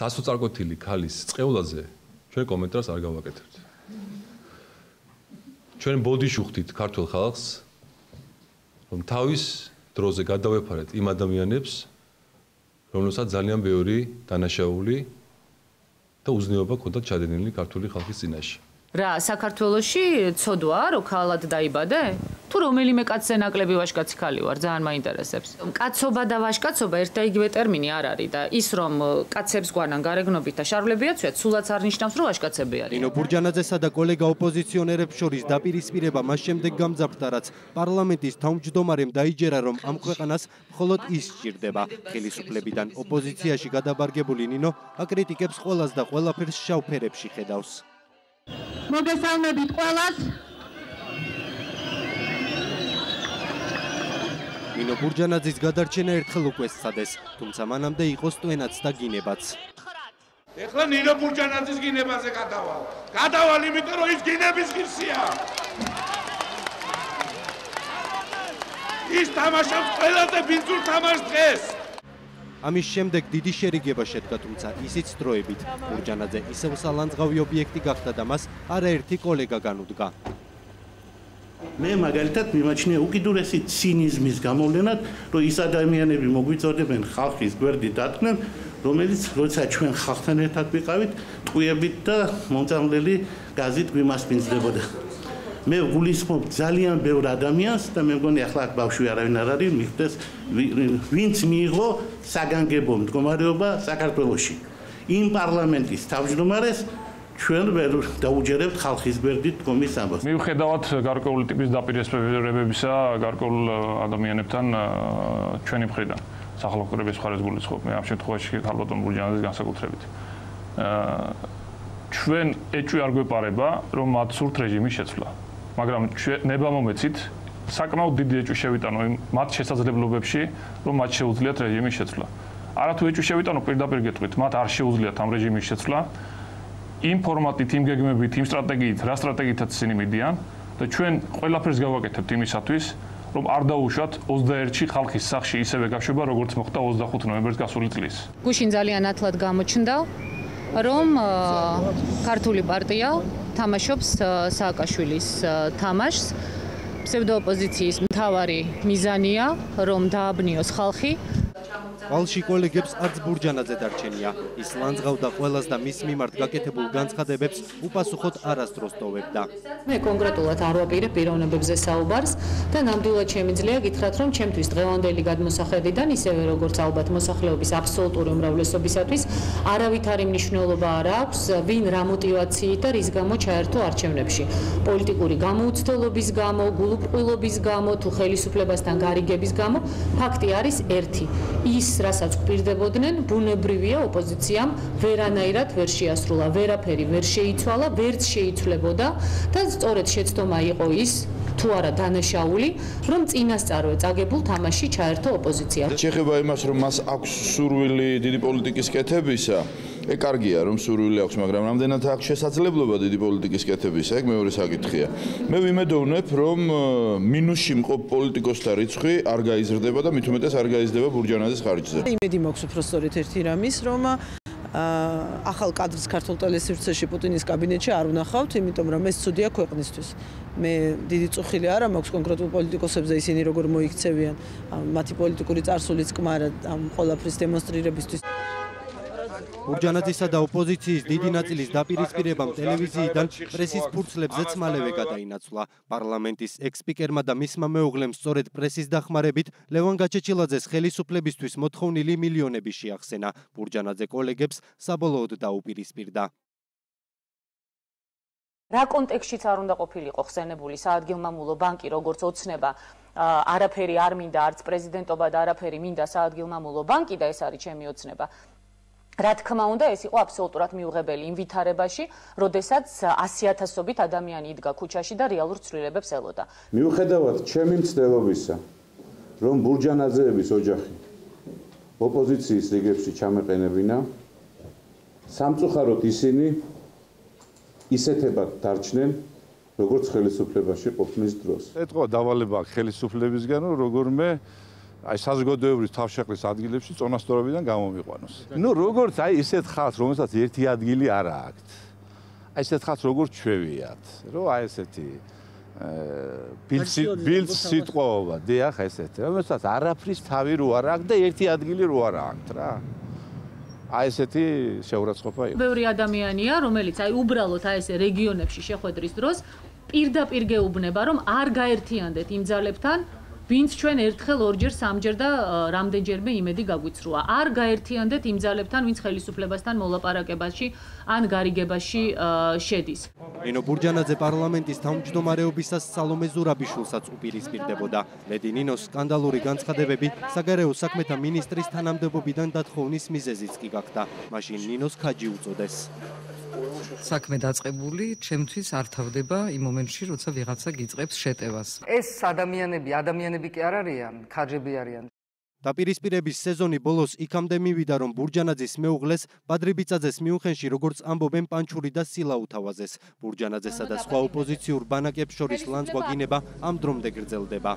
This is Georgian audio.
სასოწარკვეთილი ქალის წეულაზე ჩვენ კომენტარს არ გავაკეთებთ. ჩვენ ბოდიში ვხდით ქართულ ხალხს რომ თავის დროზე გადავეფარეთ იმ ადამიანებს რომელსაც ძალიან ბევრი დანაშაული და უზნეობა ქონდათ ჩადენილი ქართული ხალხის წინაშე. რა საქართველოში ცოდვა რო ქალად დაიბადე? თუ რომელიმე კაცზე ნაკლები ვაშკაცი ხალი ვარ, ძალიან მაინტერესებს. კაცობა და ვაშკაცობა ერთ და იგივე ტერმინი არ არის და ის რომ კაცებს გვანან გარეგნობით და შარვლებიაცვია, სულაც არ ნიშნავს რომ ვაშკაცები არიან. ნინო ბურჯანაძესა და კოლეგა ოპოზიციონერებს შორის დაპირისპირება მას შემდეგ გამძაფრდა, რაც პარლამენტის თავმჯდომარემ დაიჯერა, რომ ამ ქვეყანას მხოლოდ ის სჭირდება. ხელისუფლებიდან ოპოზიციაში გადაბარგებული ნინო აკრიტიკებს ყველას და ყველაფერს შავფერებში ხედავს. მოგესალმებით ყველას. ნინო ბურჯანაძის გადარჩენა ერთხელ უკვე სცადეს, თუმცა მანამდე იყოს ტვენაც და გინებაც. ეხლა ნინო ბურჯანაძის გინებაზე გადავალ. გადავალ იმიტომ რომ ის გინების ღირსია. ის თამაშობს ყველაზე ბინძურ თამაშს დღეს. ამის შემდეგ დიდი შერიგება შედგა, თუმცა ისიც დროებით ბურჯანაძე ისევ სალანძღავი ობიექტი გახდა და მას არაერთი კოლეგა განუდგა. მე მაგალითად მიმაჩნია უკიდურესი ცინიზმის გამოვლენად, რომ ის ადამიანები მოგვიწოდებენ ხალხის გვერდით დადგნენ, რომელიც როცა ჩვენ ხალხთან ერთად ვიყავით, ტყუებით და მომწამლელი გაზით გვიმასპინძლებოდა. მე გულისხმობ ძალიან ბევრ ადამიანს და მე მგონი ახლა აქ ბავშვი არავინ არ არის მიხდეს ვინც მიიღო საგანგებო მდგომარეობა საქართველოში იმ პარლამენტის თავმჯდომარეს ჩვენ ვერ დაუჯერებთ ხალხის გვერდით დგომის ამბავს. მიუხედავად გარკვეული ტიპის დაპირისპირებებისა გარკვეულ ადამიანებთან ჩვენი მხრიდან სახელმწიფოების მხარეს გულისხმობ მე ამ შემთხვევაში ქალბატონ ბურჯანაძის განსაკუთრებით. აა ჩვენ ეჭვი არ გვეპარება რომ მათ სურთ რეჟიმის შეცვლა. მაგრამ ნებამომეცით საკმაოდ დიდი ეჭვი შევიტანო იმ მათ შესაძლებლობებში, რომ მათ შეუძლიათ რეჟიმის შეცვლა. არათუ ეჭვი შევიტანო პირდაპირ გეტყვით, მათ არ შეუძლიათ ამ რეჟიმის შეცვლა. იმ ფორმატით, იმ გეგმებით, იმ სტრატეგიით, რა სტრატეგიითაც ისინი მიდიან და ჩვენ ყველაფერს გავაკეთებთ იმისათვის, რომ არ დაუშვათ 21-ში ხალხის სახში ისევე გაშვება, როგორც მოხდა 25 ნოემბერს გასული წლის. გუშინ ძალიან ათლად გამოჩნდა, რომ ქართული პარტია თამაშობს სააკაშვილის თამაშს. ფსევდოოპოზიციის მთავარი მიზანია, რომ დააბნიოს ხალხი ვალში კოლეგებს არც ბურჯანაძე დარჩენია. ის ლანძღავდა ყველას და მის მიმართ გაკეთებულ განცხადებებს უპასუხოდ არასდროს ტოვებდა. მე კონკრეტულად არ ვაპირებ პიროვნებებზე საუბარს და ნამდვილად შემიძლია გითხრათ, რომ ჩემთვის დღევანდელი გადმოსახედიდან ისევე როგორც ალბათ მოსახლეობის აბსოლუტური უმრავლესობისათვის არავითარი მნიშვნელობა არ აქვს, ვინ რა мотиваციით და რის გამო ჩაერთო არჩევნებში. პოლიტიკური გამოუცდელობის გამო, გულუბრყვილობის გამო თუ ხელისუფლებასთან გარიგების გამო, ფაქტი არის ერთი. ის რასაც გვპირდებოდნენ, ბუნებრივია ოპოზიციამ ვერანაირად ვერ შეასრულა, ვერაფერი ვერ შეიცვალა, ვერც შეიცვლებოდა და სწორედ შეცდომა იყო ის თუ არა დანაშაული, რომ წინასწარვე წაგებულ თამაში ჩაერთო ოპოზიცია. შეხება იმას, რომ მას აქვს სურვილი დიდი პოლიტიკის კეთებისა, კარგია რომ სურვილი აქვს, მაგრამ რამდენად აქვს შესაძლებლობა დიდი პოლიტიკის კეთებისა, ეგ მეორე საკითხია. მე ვიმედოვნებ, რომ მინუსში მყოფ პოლიტიკოსთა რიცხვი არ გაიზრდება და მით უმეტეს არ გაიზრდება ბურჯანაძის ხარჯზე. იმედი მაქვს უფრო სწორედ ერთი რამის, რომ ახალ კადრს ქართულ ტელესირცეში პუტინის კაბინეტში არ ვნახავთ, იმიტომ რომ ეს ცუდია ქვეყნისთვის. მე დიდი წუხილი არა მაქვს კონკრეტულ პოლიტიკოსებზე ისინი როგორ მოიქცევიან მათი პოლიტიკური წარსულის კმარა ამ ყველაფრის დემონსტრირებისთვის. ბურჯანაძისა და ოპოზიციის დიდი ნაწილის დაპირისპირებამ ტელევიზიიდან პრესის ფურცლებზეც მალევე გადაინაცვლა. პარლამენტის ექსპიკერმა და მისმა მეუღლემ სწორედ პრესის დახმარებით ლევან გაჩეჩილაძეს ხელისუფლებისთვის მოთხოვნილი მილიონები შეახსენა. ბურჯანაძე კოლეგებს საბოლოოდ დაუპირისპირდა. რა კონტექსტშიც არ უნდა ყოფილიყო ხსენებული საადგილმამულო ბანკი როგორც ოცნება არაფერი არ მინდა არც პრეზიდენტობა და არაფერი მინდა საადგილმამულო ბანკი და ეს არის ჩემი ოცნება რა თქმა უნდა, ეს იყო აბსოლუტურად მიუღებელი იმ ვითარებაში, როდესაც 100.000-ობით ადამიანი იდგა ქუჩაში და რეალურ ცვლილებებს ელოდა. მიუხედავად ჩემი მცდელობისა, რომ ბურჯანაძეების ოჯახი ოპოზიციის რიგებში ჩამეყენებინა, სამწუხაროდ ისინი ისეთებად დარჩნენ, როგორც ხელისუფლებაში ყოფნის დროს. ეთქვა დავალება ხელისუფლებისგან, რომ როგორმე აი საზოგადოებრივი თავშეყრის ადგილებში წონასწორობიდან გამომიყვანოს. ნუ როგორც აი ისეთ ხალხს, რომელსაც ერთი ადგილი არ აქვს. აი ესეთ ხალხს როგორც ჩვევიათ, რომ აი ესეთი ბილს ბილს სიტყვაობა, დიახ ესეთი, რომელსაც არაფრის თავი რო არ აქვს და ერთი ადგილი რო არ აქვს რა. აი ესეთი შეურაცხყოფა იყო. ბევრი ადამიანია, რომელიც აი უბრალოდ აი ესე რეგიონებში შეხვედრის დროს პირდაპირ გეუბნება, რომ არ გაერთიანდეთ იმ ძალებთან, ვინც ჩვენ ერთხელ ორჯერ სამჯერ და რამდენჯერმე იმედი გაგვიცრუა. არ გაერთიანდეთ იმ ძალებთან, ვინც ხელისუფლებასთან მოლაპარაკებაში ან გარიგებაში შედის. ნინო ბურჯანაძე პარლამენტის თავმჯდომარეობისას სალომე ზურაბიშვილსაც უპირისპირდებოდა. მედი ნინოს სკანდალური განცხადებები საგარეო საქმეთა მინისტრის თანამდებობიდან დათხოვნის მიზეზიც კი გახდა. მაშინ ნინოს ხაჯი უწოდეს. საქმე დაწყებული, ჩემთვის არ თავდება იმ მომენტში, როცა ვიღაცა გიწევს შეტევას. ეს ადამიანები, ადამიანები კი არ არიან, ხაჯები არიან. დაპირისპირების სეზონი ბოლოს იქამდე მივიდა, რომ ბურჯანაძის მეუღლეს ბადრიბიცაძეს მიუნხენში როგორც ამბობენ პანჩური და სილა უთავაზეს. ბურჯანაძესა და სხვა ოპოზიციურ ბანაკებს შორის ლანძღვა გინება ამ დრომდე გრძელდება.